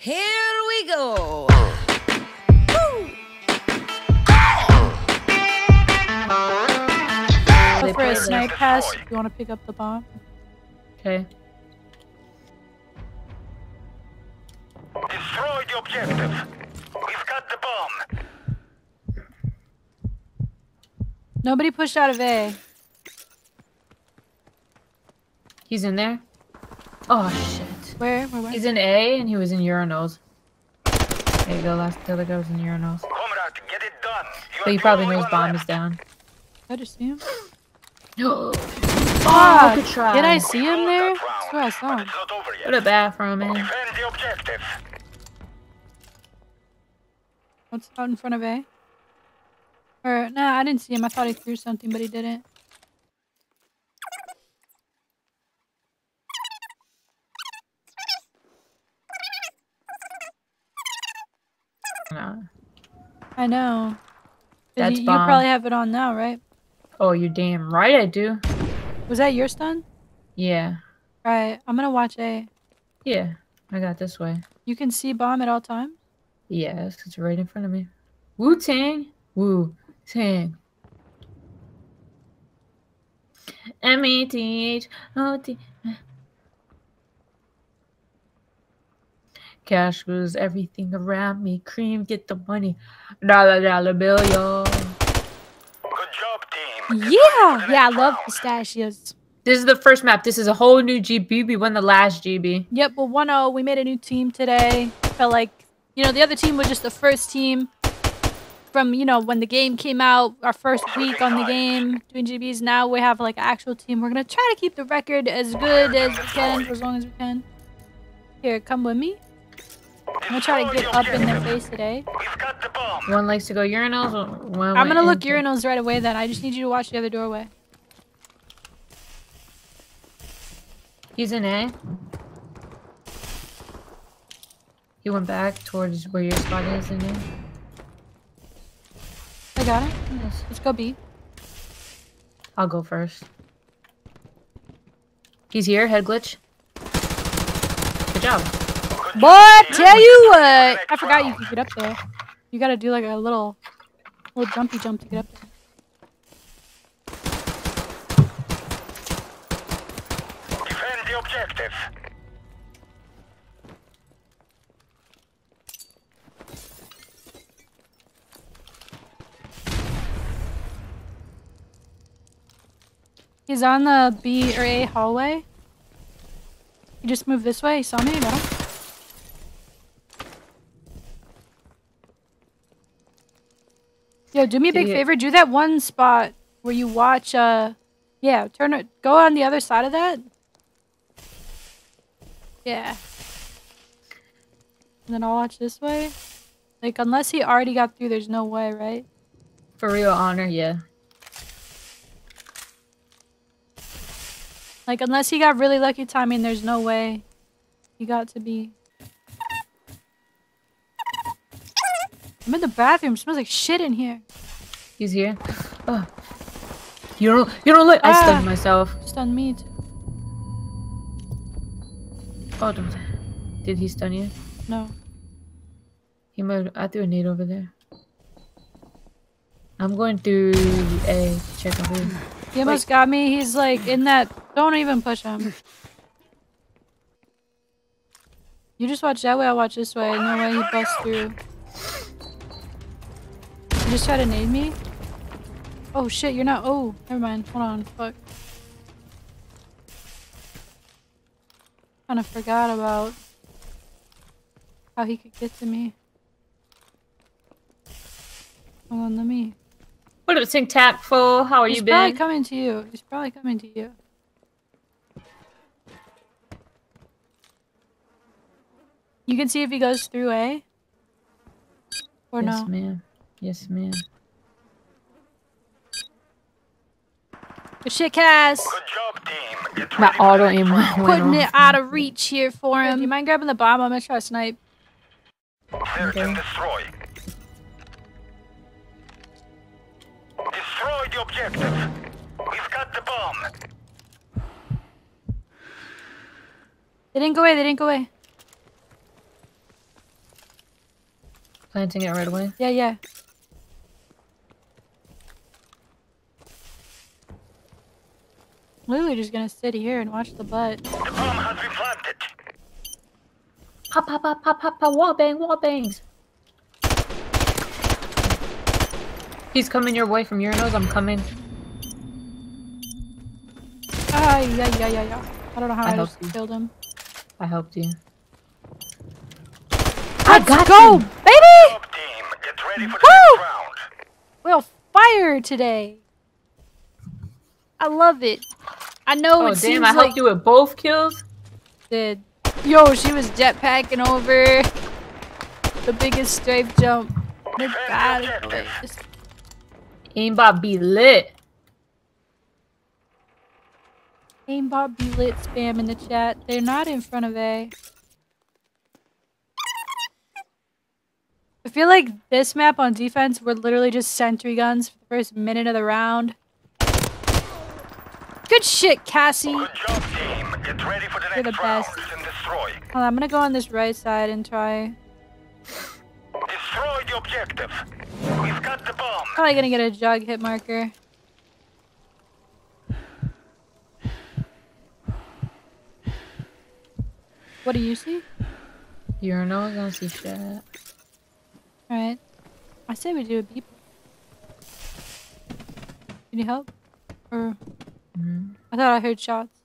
Here we go. Go They for a snipe pass. You want to pick up the bomb? Okay. Destroy the objective. We've got the bomb. Nobody pushed out of A. He's in there. Oh shit. Where? Where? Where? He's in A and he was in urinals. There you go. Last the other guy was in urinals. Comrade, get it done. You But he probably only knows bomb left. is down. I just see him. oh, Ah, good try. did I see him there? that round, Swear I saw him. it's not over What a bathroom, man. Defend the objective. What's out in front of A? Or nah, I didn't see him. I thought he threw something, but he didn't. I know. That's you, you probably have it on now, right? Oh, you're damn right I do. Was that your stun? Yeah. Right. I'm gonna watch A. Yeah. I got this way. You can see bomb at all times. Yes, it's right in front of me. Wu Tang. Wu Tang. M Cash was everything around me. Cream, get the money. Dollar dollar bill, yo. Good job, team. Yeah, yeah. I love pistachios. This is the first map. This is a whole new GB. We won the last GB. Yep. Well, 1-0. We made a new team today. Felt like you know the other team was just the first team from you know when the game came out. Our first week on the game doing GBs. Now we have like an actual team. We're gonna try to keep the record as good as we can for as long as we can. Here, come with me. I'm gonna try to get up in their face today. We've got the bomb. One likes to go urinals. One I'm gonna look urinals right away. Then I just need you to watch the other doorway. He's in A. He went back towards where your spot is in A. I got it. Yes. Let's go B. I'll go first. He's here, head glitch. Good job. Good Boy, job, team. tell you what, I forgot you could get up there. You gotta do like a little, little jumpy jump to get up there. Defend the objective. He's on the B or A hallway. He just moved this way. He saw me. I got him. Yo, do me a big he- favor. Do that one spot where you watch. Uh, yeah, turn it. Go on the other side of that. Yeah. And then I'll watch this way. Like, unless he already got through, there's no way, right? For real honor, yeah. Like, unless he got really lucky timing, there's no way he got to be. I'm in the bathroom. smells like shit in here. He's here. Oh. You don't you don't let I Ah. stunned myself. Stun me too. Oh don't did he stun you? No. He might I threw a nade over there. I'm going through A to check on B. He almost got me. He's like in that. Don't even push him. You just watch that way. I'll watch this way. No way he busts through. You just try to nade me? Oh shit, you're not. Oh, never mind. Hold on. Fuck. Kind of forgot about how he could get to me. Hold on, let me. What up, Sink Tactful? How are you? He's probably coming to you. He's probably coming to you. You can see if he goes through A. Or yes, no. ma'am. Yes, ma'am. Good shit, Cass. Good job, team. Get My auto aim went Putting off. it out of reach here for him. You mind grabbing the bomb? I'm gonna try to snipe. Search and destroy. Destroy the objective. We've got the bomb. They didn't go away. They didn't go away. Planting it right away. Yeah, yeah. Literally just gonna sit here and watch the butt. The bomb has been planted. Pop, pop, pop, pop, pop, pop, wall bang, wall bangs. He's coming your way from your nose. I'm coming. Ah, yeah, yeah, yeah, yeah. I don't know how I I, just you. killed him. I helped you. Let's got go, you. baby! Team, get ready for Woo! round. We're on fire today. I love it. I know Oh, it damn, seems I like helped you with both kills? did. Yo, she was jetpacking over the biggest strafe jump. The Defend God, the objective. just Aimbot be lit. aimbot be lit spam in the chat. They're not in front of A. I feel like this map on defense, we're literally just sentry guns for the first minute of the round. Good shit, Cassie. Good job, team. Get ready for the You're the next round best. and destroy. Hold on, I'm gonna go on this right side and try. Destroy the objective. We've got the bomb. Probably gonna get a jug hit marker. What do you see? You're not gonna see shit. Alright. I say we do a beep. Can you help? Or. I thought I heard shots.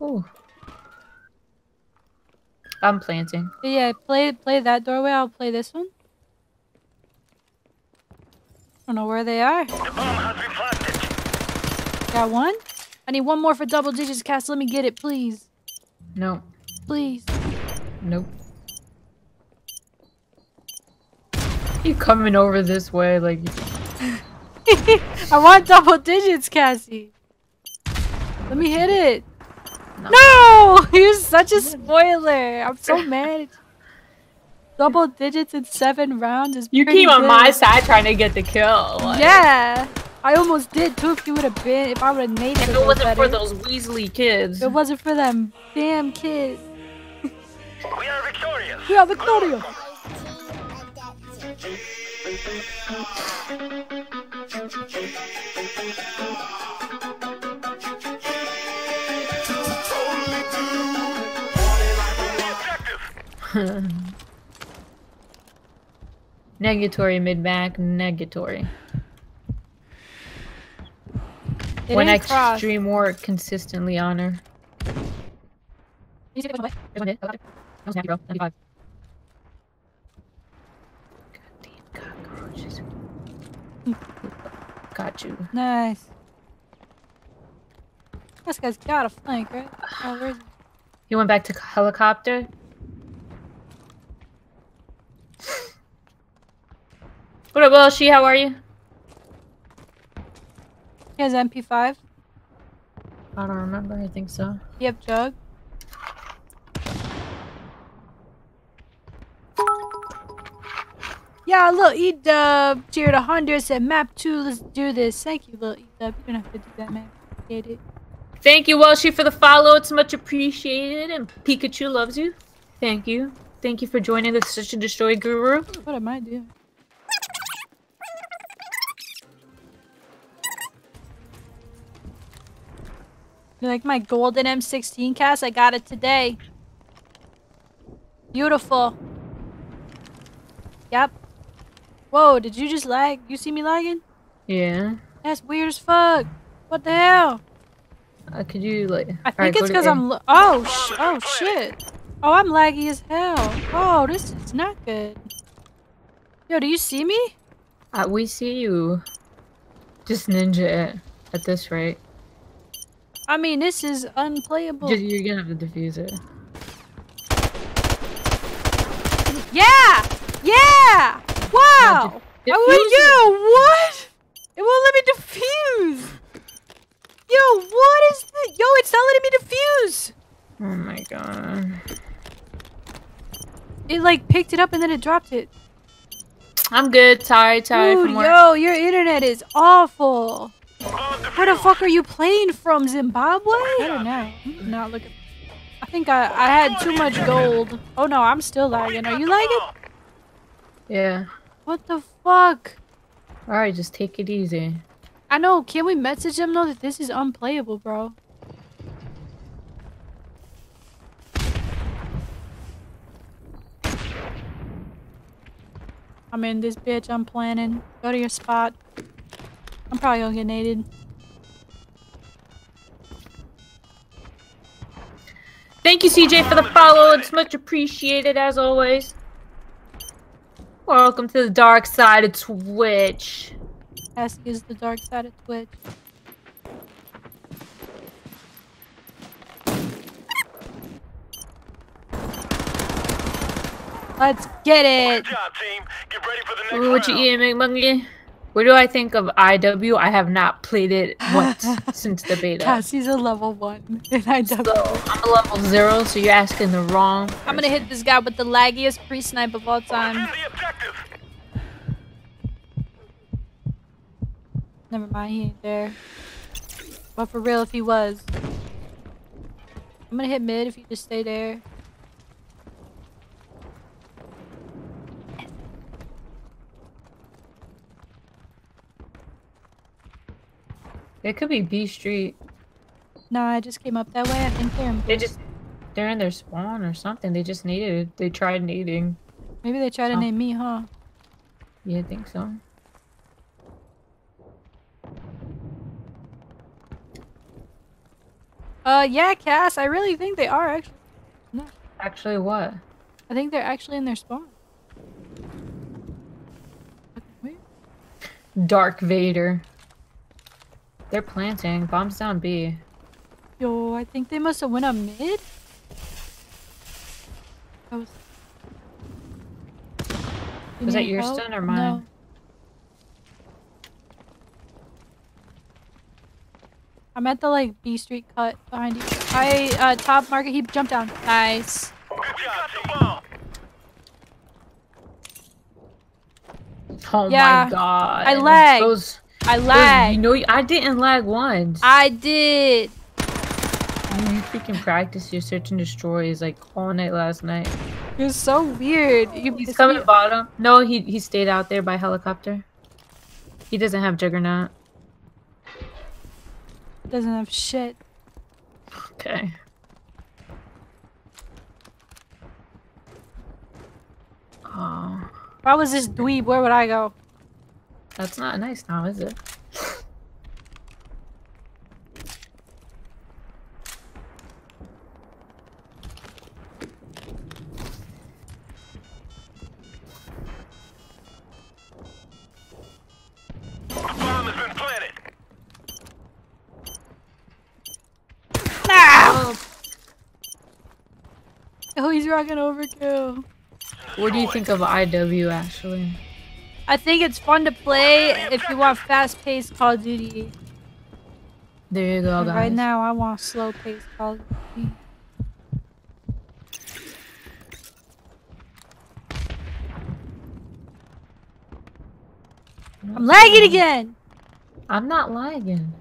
Ooh. I'm planting. Yeah, play play that doorway, I'll play this one. I don't know where they are. The bomb has been planted. Got one? I need one more for double digits, Cass. Let me get it, please. No. Please. Nope. You coming over this way like I want double digits, Cassie. Let me hit it. No! You're such a spoiler. I'm so mad. Double digits in seven rounds is you pretty came on good. my side trying to get the kill. like, Yeah. I almost did too if you would have been if I would have made it. If it wasn't for those Weasley kids. If it wasn't for them damn kids. We are victorious. We are Victoria. Negatory mid back, negatory. It when I ain't crossed. stream more consistently on her. You see the way? There's one hit. Helicopter. No snappy, bro. 95. Goddamn cockroaches. Hmm. Got you. Nice. This guy's got a flank, right? Oh, where's You went back to helicopter? What up, Will? She, how are you? He has MP5. I don't remember. I think so. You have Jug. Yeah, little E Dub cheered a hundred said map two. Let's do this. Thank you, little E Dub. You don't have to do that, man. Get it. Thank you, Welshie, for the follow. It's much appreciated. And Pikachu loves you. Thank you. Thank you for joining the Search and Destroy Guru. What am I doing? You like my golden M16 cast? I got it today. Beautiful. Yep. Whoa, did you just lag? You see me lagging? Yeah. That's weird as fuck. What the hell? Uh, could you, like... I think go it's because I'm. Oh, sh- oh shit. Oh, I'm laggy as hell. Oh, this is not good. Yo, do you see me? Uh, we see you. Just ninja it at this rate. I mean, this is unplayable. Just, you're gonna have to defuse it. Yeah! Yeah! Wow! Defuse I went, yo, what? It won't let me defuse! Yo, what is this? Yo, it's not letting me defuse! Oh my god. It like picked it up and then it dropped it. I'm good. Tired, tired Dude, from work. yo, your internet is awful. Where the fuck are you playing from, Zimbabwe? I don't know. I'm not looking. I think I, I had too much gold. Oh no, I'm still lagging. Are you lagging? Yeah. What the fuck? Alright, just take it easy. I know. Can we message him though that this is unplayable, bro? I'm in this bitch. I'm planning. Go to your spot. I'm probably gonna get naded. Thank you, CJ, for the follow. It's much appreciated, as always. Welcome to the dark side of Twitch. Ask is the dark side of Twitch. Let's get it. Good job, team. Get ready for the next Ooh, what you round. eating, McMungy? What do I think of IW? I have not played it once since the beta. Cassie's a level one, and IW. So I'm a level zero, so you're asking the wrong. I'm gonna hit this guy with the laggiest pre-snipe of all time. Defend the objective. Never mind, he ain't there. But for real, if he was, I'm gonna hit mid if you just stay there. It could be B Street. No, I just came up that way. I think they're in They just they're in their spawn or something. They just needed it. They tried nading. Maybe they try to Oh. nade me, huh? Yeah, I think so. Uh, yeah, Cass. I really think they are actually. No. Actually, what? I think they're actually in their spawn. Darth Vader. They're planting. Bombs down B. Yo, I think they must have went up mid. That was. You Was that your help? stun or mine? No. I'm at the like B Street cut behind you. I uh top market. He jumped down. Nice. Good job, team. Oh Yeah, my god. I lagged. Those, I lagged. you know, I didn't lag once. I did. You, freaking practice your search and destroys like all night last night. You're so weird. You He's coming bottom. No, he he stayed out there by helicopter. He doesn't have Juggernaut. Doesn't have shit. Okay. Oh, If I was this dweeb, where would I go? That's not nice now, is it? The bomb has been planted. Ah! Oh, he's rocking overkill. What do you think of IW actually? I think it's fun to play if you want fast-paced Call of Duty. There you go, guys. right now, I want slow-paced Call of Duty. I'm lagging again. I'm not lagging.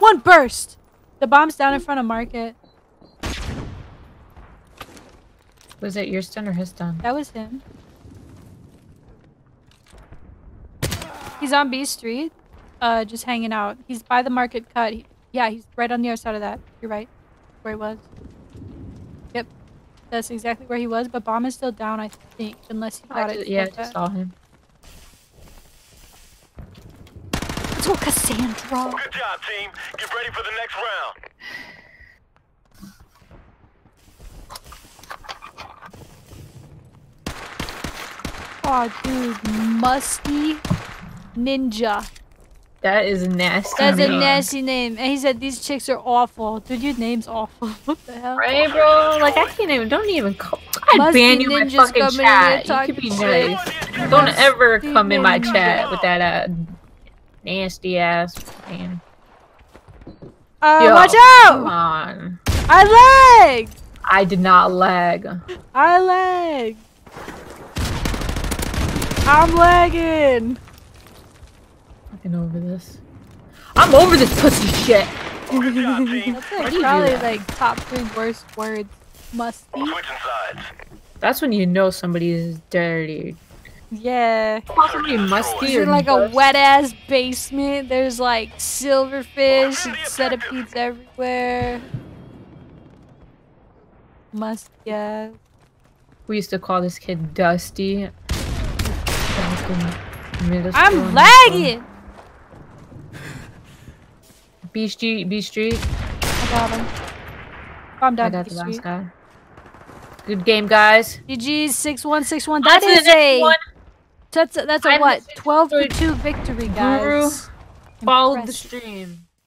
One burst. The bomb's down in front of market. Was it your stun or his stun? That was him. He's on B Street, uh, just hanging out. He's by the market cut. He- yeah, he's right on the other side of that. You're right, where he was. Yep, that's exactly where he was. But bomb is still down, I think, unless he I got ju- it. yeah, I just saw him. Let's go, Cassandra. Good job, team. Get ready for the next round. Oh, dude, musty ninja. That is nasty. That's a nasty name. And he said these chicks are awful. Dude, your name's awful. what the hell? Right, bro? Like I can't even. Don't even. Call, I'd Must ban you in my fucking coming in here chat. You could be talking shit. nice. Don't ever Must come in my ninjas. chat with that uh nasty ass man. Uh, Yo, watch Come out! on. I lag! I did not lag. I lag! I'm lagging! Fucking over this. I'm over this pussy shit. Good job. That's do like do probably like top three worst words. Musty. Switching sides. That's when you know somebody is dirty. Yeah. Call somebody musty It's or in like a wet ass basement. There's like silverfish and centipedes everywhere. Musty ass. We used to call this kid Dusty. Back in middle I'm and lagging! B Street, B Street. I got him. Calm I down, got B the last Street. guy. Good game, guys. GG's 6161. On That to the is next a. one. That's a, that's a I'm what? the 12 to victory 2 victory, Guru. guys. Follow the stream.